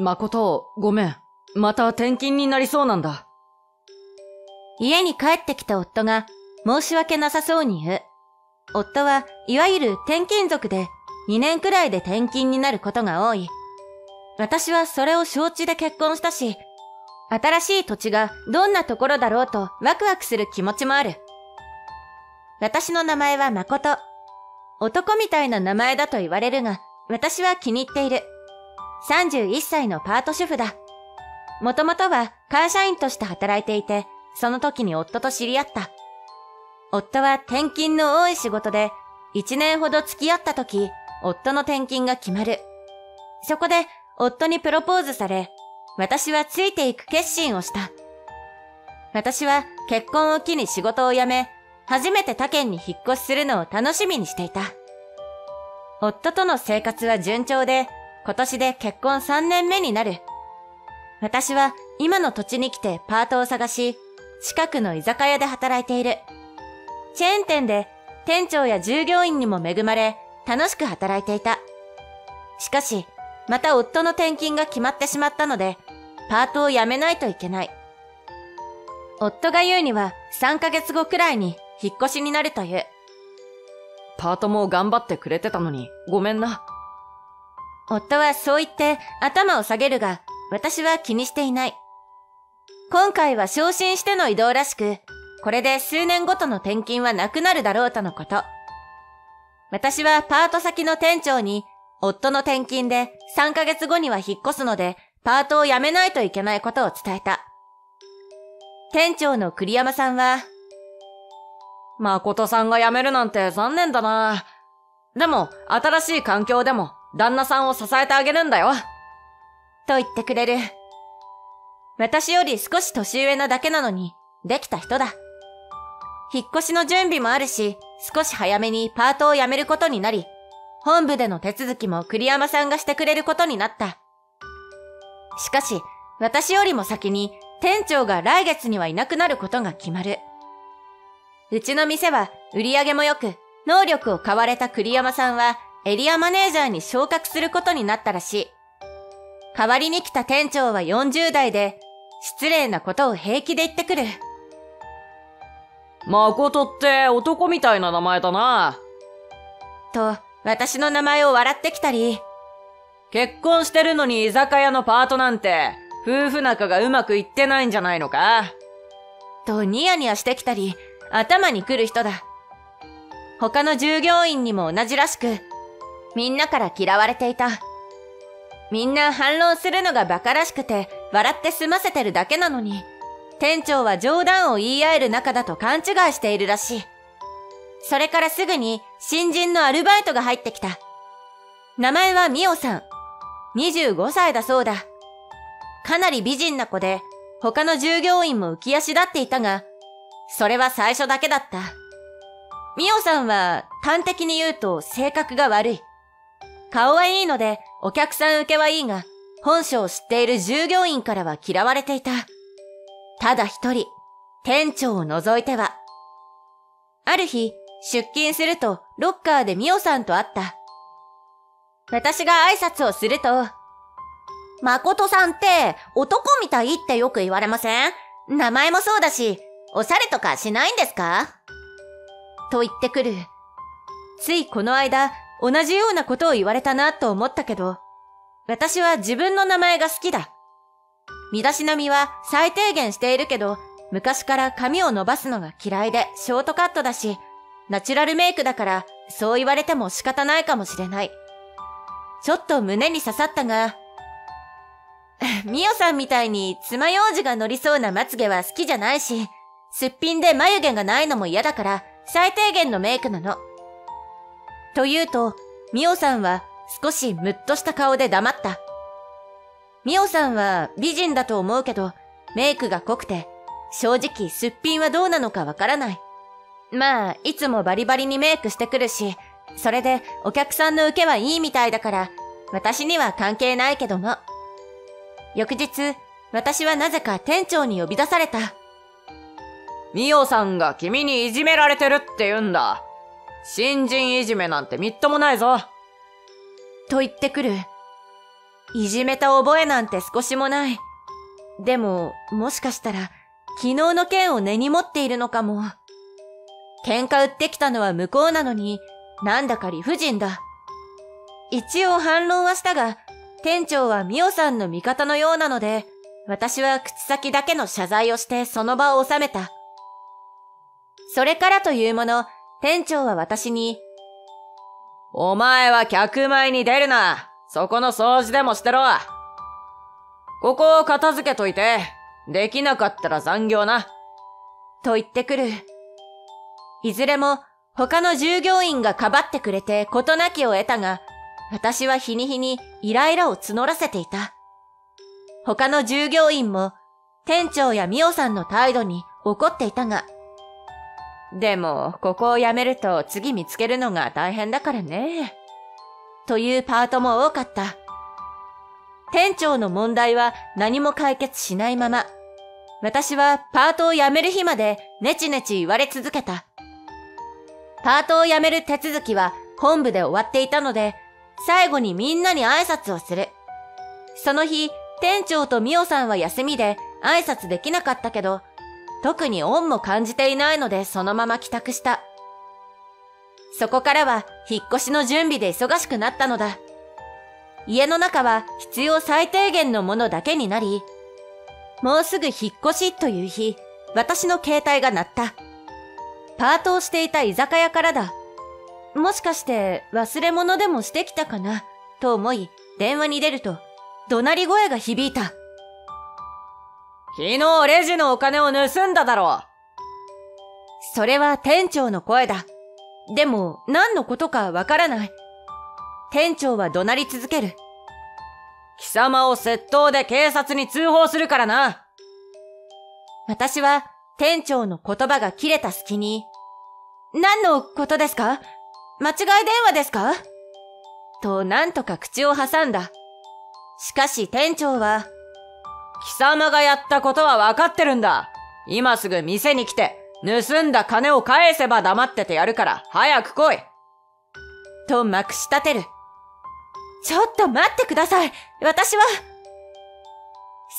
誠、ごめん。また転勤になりそうなんだ。家に帰ってきた夫が申し訳なさそうに言う。夫はいわゆる転勤族で2年くらいで転勤になることが多い。私はそれを承知で結婚したし、新しい土地がどんなところだろうとワクワクする気持ちもある。私の名前は誠。男みたいな名前だと言われるが、私は気に入っている。31歳のパート主婦だ。もともとは会社員として働いていて、その時に夫と知り合った。夫は転勤の多い仕事で、1年ほど付き合った時、夫の転勤が決まる。そこで、夫にプロポーズされ、私はついていく決心をした。私は結婚を機に仕事を辞め、初めて他県に引っ越しするのを楽しみにしていた。夫との生活は順調で、今年で結婚3年目になる。私は今の土地に来てパートを探し、近くの居酒屋で働いている。チェーン店で店長や従業員にも恵まれ、楽しく働いていた。しかし、また夫の転勤が決まってしまったので、パートを辞めないといけない。夫が言うには3ヶ月後くらいに引っ越しになるという。パートも頑張ってくれてたのに、ごめんな。夫はそう言って頭を下げるが、私は気にしていない。今回は昇進しての移動らしく、これで数年ごとの転勤はなくなるだろうとのこと。私はパート先の店長に、夫の転勤で3ヶ月後には引っ越すので、パートを辞めないといけないことを伝えた。店長の栗山さんは、誠さんが辞めるなんて残念だな。でも、新しい環境でも、旦那さんを支えてあげるんだよ。と言ってくれる。私より少し年上なだけなのに、できた人だ。引っ越しの準備もあるし、少し早めにパートを辞めることになり、本部での手続きも栗山さんがしてくれることになった。しかし、私よりも先に店長が来月にはいなくなることが決まる。うちの店は売り上げも良く、能力を買われた栗山さんはエリアマネージャーに昇格することになったらしい。代わりに来た店長は40代で、失礼なことを平気で言ってくる。誠って男みたいな名前だな。と、私の名前を笑ってきたり。結婚してるのに居酒屋のパートなんて、夫婦仲がうまくいってないんじゃないのか？とニヤニヤしてきたり、頭に来る人だ。他の従業員にも同じらしく、みんなから嫌われていた。みんな反論するのが馬鹿らしくて、笑って済ませてるだけなのに、店長は冗談を言い合える仲だと勘違いしているらしい。それからすぐに新人のアルバイトが入ってきた。名前はミオさん。25歳だそうだ。かなり美人な子で、他の従業員も浮き足立っていたが、それは最初だけだった。ミオさんは端的に言うと性格が悪い。顔はいいのでお客さん受けはいいが、本性を知っている従業員からは嫌われていた。ただ一人、店長を除いては。ある日、出勤するとロッカーでミオさんと会った。私が挨拶をすると、誠さんって男みたいってよく言われません？名前もそうだし、おしゃれとかしないんですか？と言ってくる。ついこの間、同じようなことを言われたなと思ったけど、私は自分の名前が好きだ。身だしなみは最低限しているけど、昔から髪を伸ばすのが嫌いでショートカットだし、ナチュラルメイクだからそう言われても仕方ないかもしれない。ちょっと胸に刺さったが、ミオさんみたいに爪楊枝が乗りそうなまつげは好きじゃないし、すっぴんで眉毛がないのも嫌だから最低限のメイクなの。と言うと、ミオさんは少しムッとした顔で黙った。ミオさんは美人だと思うけど、メイクが濃くて、正直すっぴんはどうなのかわからない。まあ、いつもバリバリにメイクしてくるし、それでお客さんの受けはいいみたいだから、私には関係ないけども。翌日、私はなぜか店長に呼び出された。ミオさんが君にいじめられてるって言うんだ。新人いじめなんてみっともないぞ。と言ってくる。いじめた覚えなんて少しもない。でも、もしかしたら、昨日の件を根に持っているのかも。喧嘩売ってきたのは向こうなのに、なんだか理不尽だ。一応反論はしたが、店長はミオさんの味方のようなので、私は口先だけの謝罪をしてその場を収めた。それからというもの、店長は私に、お前は客前に出るな。そこの掃除でもしてろ。ここを片付けといて、できなかったら残業な。と言ってくる。いずれも他の従業員がかばってくれて事なきを得たが、私は日に日にイライラを募らせていた。他の従業員も店長やミオさんの態度に怒っていたが、でも、ここを辞めると次見つけるのが大変だからね。というパートも多かった。店長の問題は何も解決しないまま、私はパートを辞める日までネチネチ言われ続けた。パートを辞める手続きは本部で終わっていたので、最後にみんなに挨拶をする。その日、店長とミオさんは休みで挨拶できなかったけど、特に恩も感じていないのでそのまま帰宅した。そこからは引っ越しの準備で忙しくなったのだ。家の中は必要最低限のものだけになり、もうすぐ引っ越しという日、私の携帯が鳴った。パートをしていた居酒屋からだ。もしかして忘れ物でもしてきたかな、と思い電話に出ると、怒鳴り声が響いた。昨日レジのお金を盗んだだろう。それは店長の声だ。でも何のことかわからない。店長は怒鳴り続ける。貴様を窃盗で警察に通報するからな。私は店長の言葉が切れた隙に、何のことですか？間違い電話ですか？と何とか口を挟んだ。しかし店長は、貴様がやったことは分かってるんだ。今すぐ店に来て、盗んだ金を返せば黙っててやるから、早く来い。とまくし立てる。ちょっと待ってください。私は。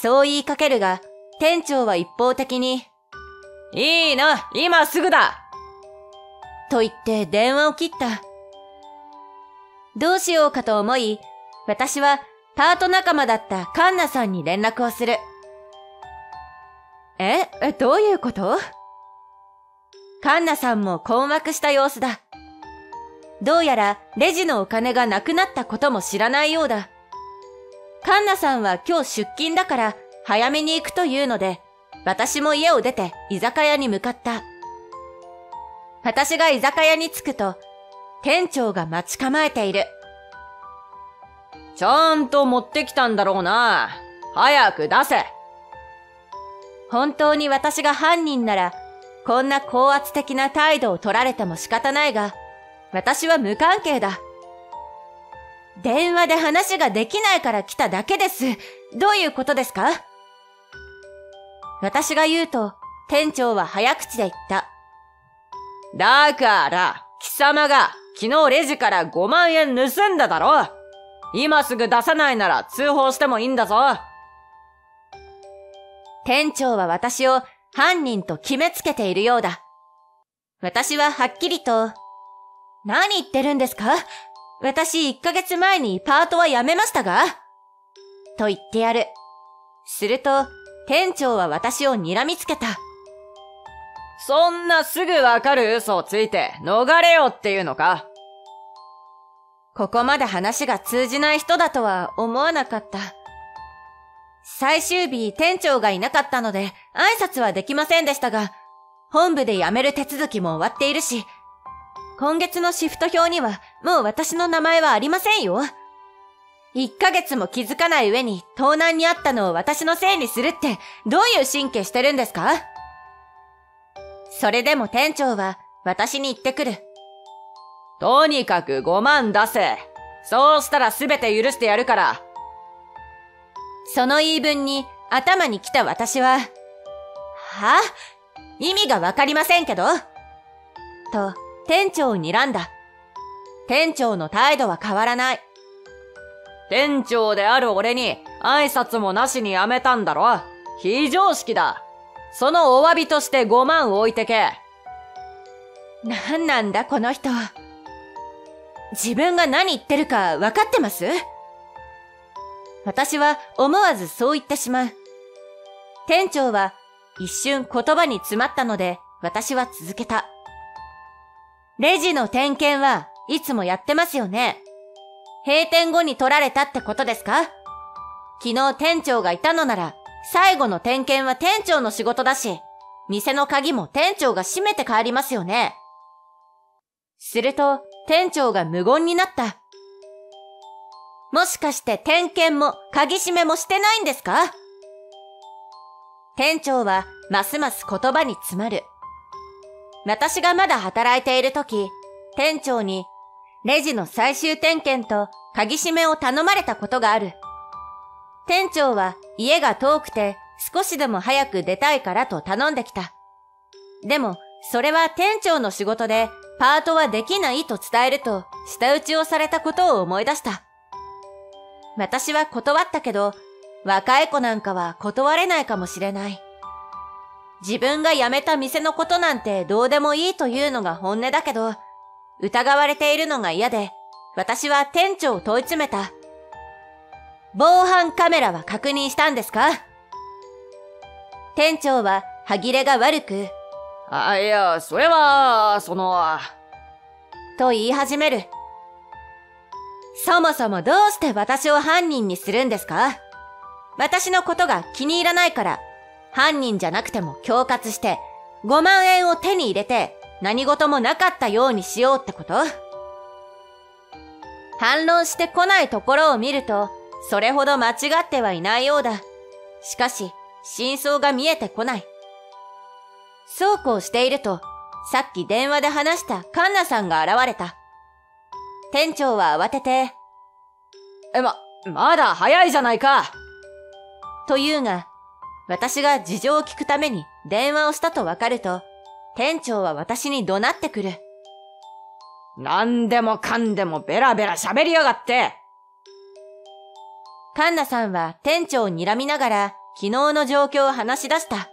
そう言いかけるが、店長は一方的に、いいな、今すぐだと言って電話を切った。どうしようかと思い、私はパート仲間だったカンナさんに連絡をする。え、どういうこと？カンナさんも困惑した様子だ。どうやらレジのお金がなくなったことも知らないようだ。カンナさんは今日出勤だから早めに行くというので、私も家を出て居酒屋に向かった。私が居酒屋に着くと、店長が待ち構えている。ちゃんと持ってきたんだろうな。早く出せ。本当に私が犯人なら、こんな高圧的な態度を取られても仕方ないが、私は無関係だ。電話で話ができないから来ただけです。どういうことですか？私が言うと、店長は早口で言った。だから、貴様が昨日レジから5万円盗んだだろ今すぐ出さないなら通報してもいいんだぞ。店長は私を犯人と決めつけているようだ。私ははっきりと、何言ってるんですか？私1ヶ月前にパートは辞めましたがと言ってやる。すると、店長は私を睨みつけた。そんなすぐわかる嘘をついて逃れようっていうのか？ここまで話が通じない人だとは思わなかった。最終日店長がいなかったので挨拶はできませんでしたが、本部で辞める手続きも終わっているし、今月のシフト表にはもう私の名前はありませんよ。1ヶ月も気づかない上に盗難にあったのを私のせいにするってどういう神経してるんですか？それでも店長は私に言ってくる。とにかく5万出せ。そうしたら全て許してやるから。その言い分に頭に来た私は、は？意味がわかりませんけど？と、店長を睨んだ。店長の態度は変わらない。店長である俺に挨拶もなしに辞めたんだろ非常識だ。そのお詫びとして5万置いてけ。なんなんだこの人。自分が何言ってるか分かってます？私は思わずそう言ってしまう。店長は一瞬言葉に詰まったので私は続けた。レジの点検はいつもやってますよね。閉店後に取られたってことですか？昨日店長がいたのなら最後の点検は店長の仕事だし、店の鍵も店長が閉めて帰りますよね。すると、店長が無言になった。もしかして点検も鍵閉めもしてないんですか？店長はますます言葉に詰まる。私がまだ働いている時、店長にレジの最終点検と鍵閉めを頼まれたことがある。店長は家が遠くて少しでも早く出たいからと頼んできた。でも、それは店長の仕事でパートはできないと伝えると舌打ちをされたことを思い出した。私は断ったけど、若い子なんかは断れないかもしれない。自分が辞めた店のことなんてどうでもいいというのが本音だけど、疑われているのが嫌で、私は店長を問い詰めた。防犯カメラは確認したんですか？店長は歯切れが悪く、あ、いや、それは、その、と言い始める。そもそもどうして私を犯人にするんですか？私のことが気に入らないから、犯人じゃなくても恐喝して、5万円を手に入れて、何事もなかったようにしようってこと？反論してこないところを見ると、それほど間違ってはいないようだ。しかし、真相が見えてこない。そうこうしていると、さっき電話で話したカンナさんが現れた。店長は慌てて、え、ま、まだ早いじゃないかと言うが、私が事情を聞くために電話をしたとわかると、店長は私に怒鳴ってくる。何でもかんでもベラベラ喋りやがってカンナさんは店長を睨みながら昨日の状況を話し出した。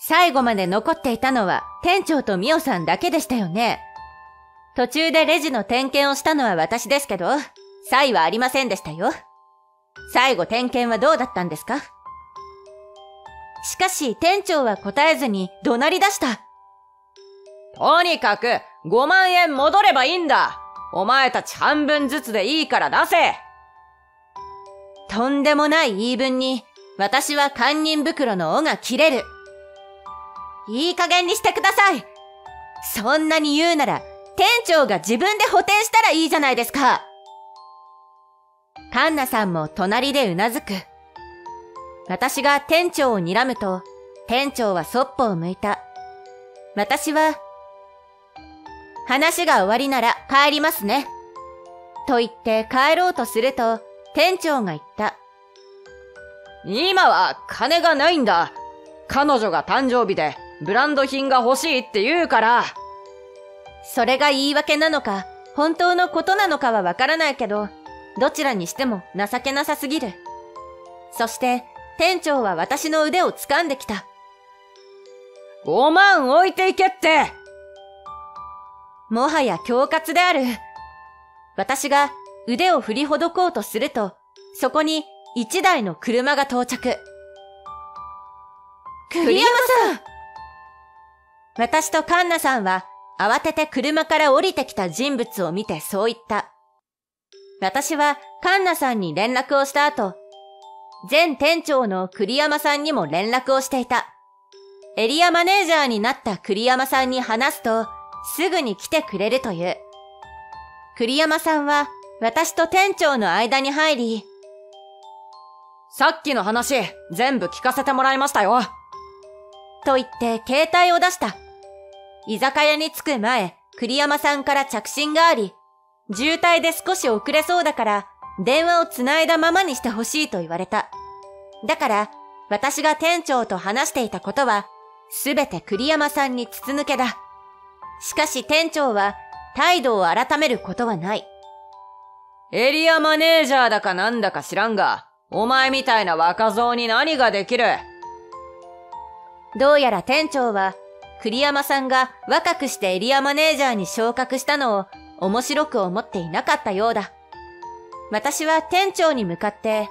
最後まで残っていたのは店長とミオさんだけでしたよね。途中でレジの点検をしたのは私ですけど、サイはありませんでしたよ。最後点検はどうだったんですか？しかし店長は答えずに怒鳴り出した。とにかく5万円戻ればいいんだお前たち半分ずつでいいから出せとんでもない言い分に私は堪忍袋の尾が切れる。いい加減にしてください。そんなに言うなら、店長が自分で補填したらいいじゃないですか。カンナさんも隣でうなずく。私が店長を睨むと、店長はそっぽを向いた。私は、話が終わりなら帰りますね。と言って帰ろうとすると、店長が言った。今は金がないんだ。彼女が誕生日でブランド品が欲しいって言うから。それが言い訳なのか、本当のことなのかはわからないけど、どちらにしても情けなさすぎる。そして、店長は私の腕を掴んできた。5万置いていけってもはや恐喝である。私が腕を振りほどこうとすると、そこに一台の車が到着。栗山さん私とカンナさんは慌てて車から降りてきた人物を見てそう言った。私はカンナさんに連絡をした後、前店長の栗山さんにも連絡をしていた。エリアマネージャーになった栗山さんに話すと、すぐに来てくれるという。栗山さんは私と店長の間に入り、さっきの話、全部聞かせてもらいましたよ。と言って携帯を出した。居酒屋に着く前、栗山さんから着信があり、渋滞で少し遅れそうだから、電話を繋いだままにしてほしいと言われた。だから、私が店長と話していたことは、すべて栗山さんに筒抜けだ。しかし店長は、態度を改めることはない。エリアマネージャーだかなんだか知らんが、お前みたいな若造に何ができる？どうやら店長は、栗山さんが若くしてエリアマネージャーに昇格したのを面白く思っていなかったようだ。私は店長に向かって、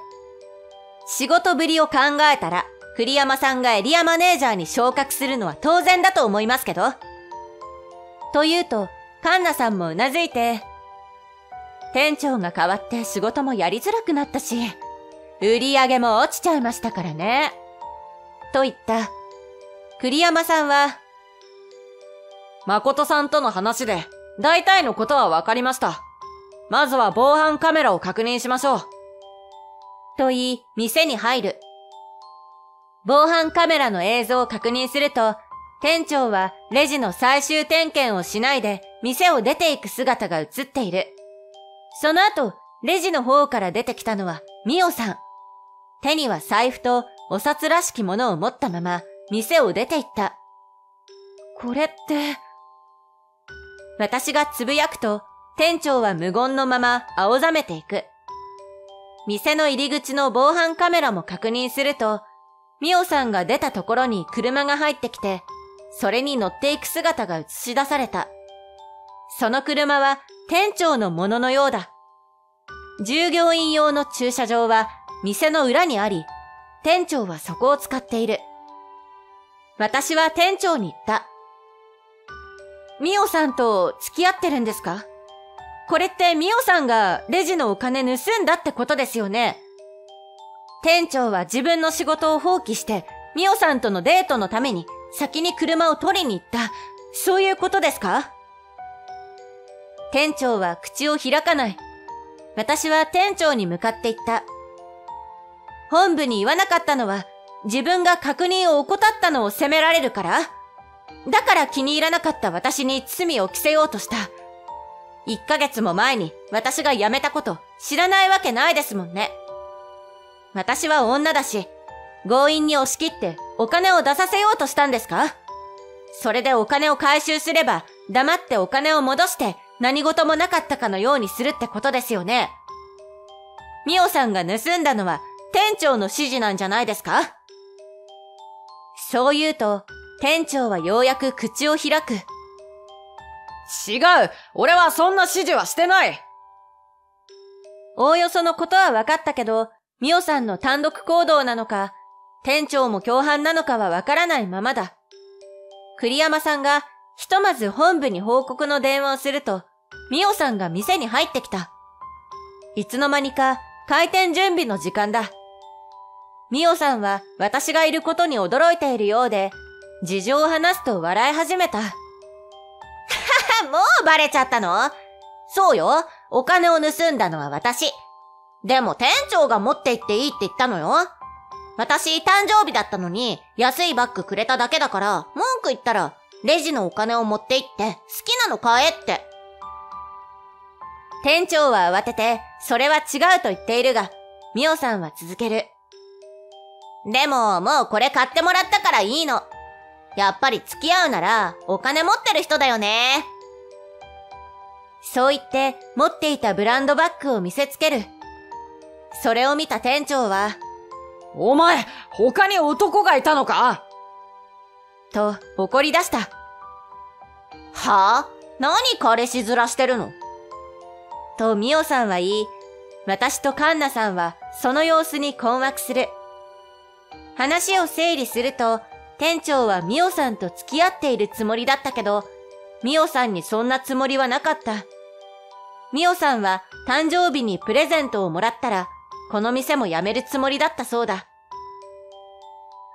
仕事ぶりを考えたら、栗山さんがエリアマネージャーに昇格するのは当然だと思いますけど。と言うと、カンナさんもうなずいて、店長が変わって仕事もやりづらくなったし、売り上げも落ちちゃいましたからね。と言った。栗山さんは、誠さんとの話で、大体のことは分かりました。まずは防犯カメラを確認しましょう。と言い、店に入る。防犯カメラの映像を確認すると、店長はレジの最終点検をしないで店を出ていく姿が映っている。その後、レジの方から出てきたのはミオさん。手には財布とお札らしきものを持ったまま店を出て行った。これって、私がつぶやくと店長は無言のまま青ざめていく。店の入り口の防犯カメラも確認すると、ミオさんが出たところに車が入ってきて、それに乗っていく姿が映し出された。その車は店長のもののようだ。従業員用の駐車場は店の裏にあり、店長はそこを使っている。私は店長に言った。ミオさんと付き合ってるんですか？これってミオさんがレジのお金盗んだってことですよね店長は自分の仕事を放棄して、ミオさんとのデートのために先に車を取りに行った。そういうことですか？店長は口を開かない。私は店長に向かって言った。本部に言わなかったのは、自分が確認を怠ったのを責められるからだから気に入らなかった私に罪を着せようとした。1ヶ月も前に私が辞めたこと知らないわけないですもんね。私は女だし、強引に押し切ってお金を出させようとしたんですか？それでお金を回収すれば黙ってお金を戻して何事もなかったかのようにするってことですよね。ミオさんが盗んだのは店長の指示なんじゃないですか？そう言うと、店長はようやく口を開く。違う俺はそんな指示はしてないおおよそのことは分かったけど、ミオさんの単独行動なのか、店長も共犯なのかは分からないままだ。栗山さんがひとまず本部に報告の電話をすると、ミオさんが店に入ってきた。いつの間にか開店準備の時間だ。ミオさんは私がいることに驚いているようで、事情を話すと笑い始めた。はは、もうバレちゃったの？そうよ。お金を盗んだのは私。でも店長が持って行っていいって言ったのよ。私誕生日だったのに安いバッグくれただけだから文句言ったらレジのお金を持って行って好きなの買えって。店長は慌ててそれは違うと言っているが、ミオさんは続ける。でももうこれ買ってもらったからいいの。やっぱり付き合うならお金持ってる人だよね。そう言って持っていたブランドバッグを見せつける。それを見た店長は、お前、他に男がいたのか？と怒り出した。は？あ何彼氏面してるの？とミオさんは言い、私とカンナさんはその様子に困惑する。話を整理すると、店長はミオさんと付き合っているつもりだったけど、ミオさんにそんなつもりはなかった。ミオさんは誕生日にプレゼントをもらったら、この店も辞めるつもりだったそうだ。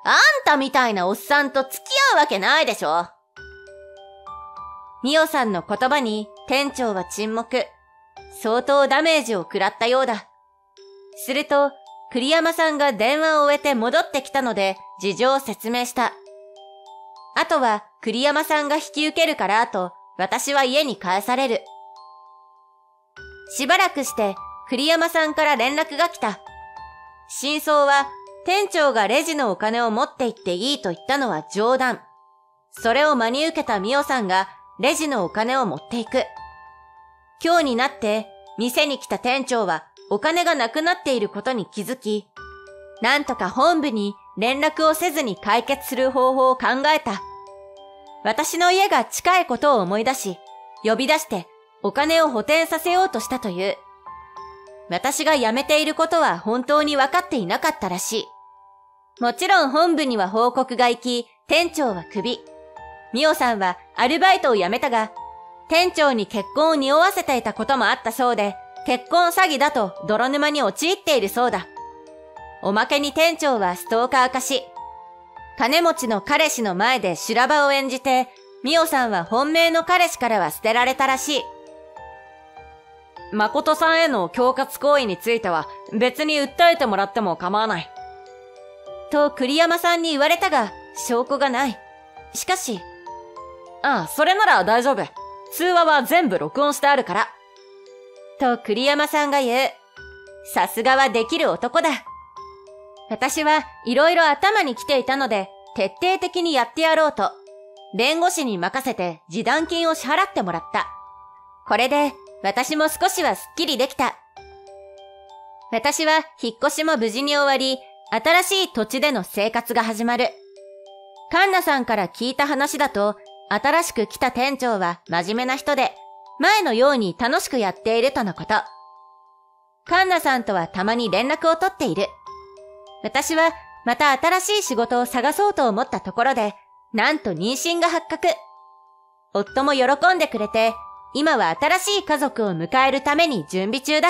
あんたみたいなおっさんと付き合うわけないでしょミオさんの言葉に店長は沈黙。相当ダメージを食らったようだ。すると、栗山さんが電話を終えて戻ってきたので事情を説明した。あとは栗山さんが引き受けるからと私は家に帰される。しばらくして栗山さんから連絡が来た。真相は店長がレジのお金を持って行っていいと言ったのは冗談。それを真に受けたミオさんがレジのお金を持っていく。今日になって店に来た店長はお金がなくなっていることに気づき、なんとか本部に連絡をせずに解決する方法を考えた。私の家が近いことを思い出し、呼び出してお金を補填させようとしたという。私が辞めていることは本当に分かっていなかったらしい。もちろん本部には報告が行き、店長はクビ。ミオさんはアルバイトを辞めたが、店長に結婚を匂わせていたこともあったそうで、結婚詐欺だと泥沼に陥っているそうだ。おまけに店長はストーカー化し、金持ちの彼氏の前で修羅場を演じて、ミオさんは本命の彼氏からは捨てられたらしい。誠さんへの恐喝行為については別に訴えてもらっても構わない。と栗山さんに言われたが、証拠がない。しかし、ああ、それなら大丈夫。通話は全部録音してあるから。と栗山さんが言う。さすがはできる男だ。私はいろいろ頭に来ていたので、徹底的にやってやろうと、弁護士に任せて示談金を支払ってもらった。これで、私も少しはスッキリできた。私は引っ越しも無事に終わり、新しい土地での生活が始まる。カンナさんから聞いた話だと、新しく来た店長は真面目な人で、前のように楽しくやっているとのこと。カンナさんとはたまに連絡を取っている。私はまた新しい仕事を探そうと思ったところで、なんと妊娠が発覚。夫も喜んでくれて、今は新しい家族を迎えるために準備中だ。